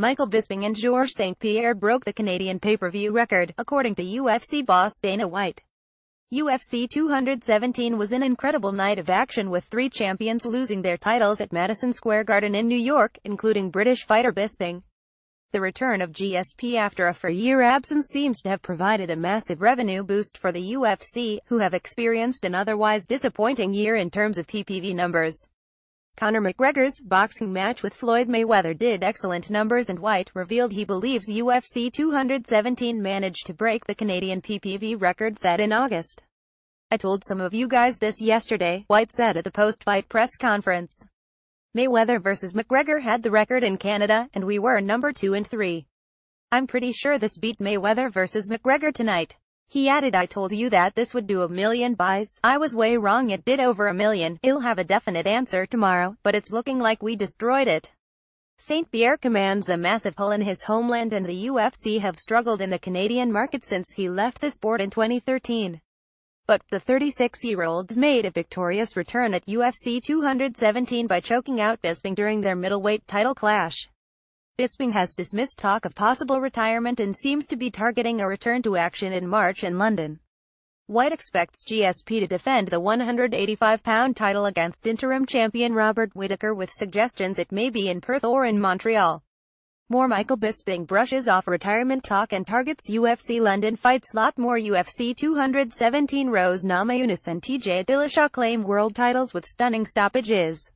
Michael Bisping and Georges St. Pierre broke the Canadian pay-per-view record, according to UFC boss Dana White. UFC 217 was an incredible night of action with three champions losing their titles at Madison Square Garden in New York, including British fighter Bisping. The return of GSP after a four-year absence seems to have provided a massive revenue boost for the UFC, who have experienced an otherwise disappointing year in terms of PPV numbers. Conor McGregor's boxing match with Floyd Mayweather did excellent numbers and White revealed he believes UFC 217 managed to break the Canadian PPV record set in August. I told some of you guys this yesterday, White said at the post-fight press conference. Mayweather vs McGregor had the record in Canada, and we were number 2 and 3. I'm pretty sure this beat Mayweather vs McGregor tonight. He added I told you that this would do a million buys. I was way wrong it did over a million. He'll have a definite answer tomorrow, but it's looking like we destroyed it. St. Pierre commands a massive pull in his homeland and the UFC have struggled in the Canadian market since he left the sport in 2013. But, the 36-year-olds made a victorious return at UFC 217 by choking out Bisping during their middleweight title clash. Bisping has dismissed talk of possible retirement and seems to be targeting a return to action in March in London. White expects GSP to defend the 185-pound title against interim champion Robert Whittaker with suggestions it may be in Perth or in Montreal. More Michael Bisping brushes off retirement talk and targets UFC London fight slot More UFC 217 Rose Namajunas and TJ Dillashaw claim world titles with stunning stoppages.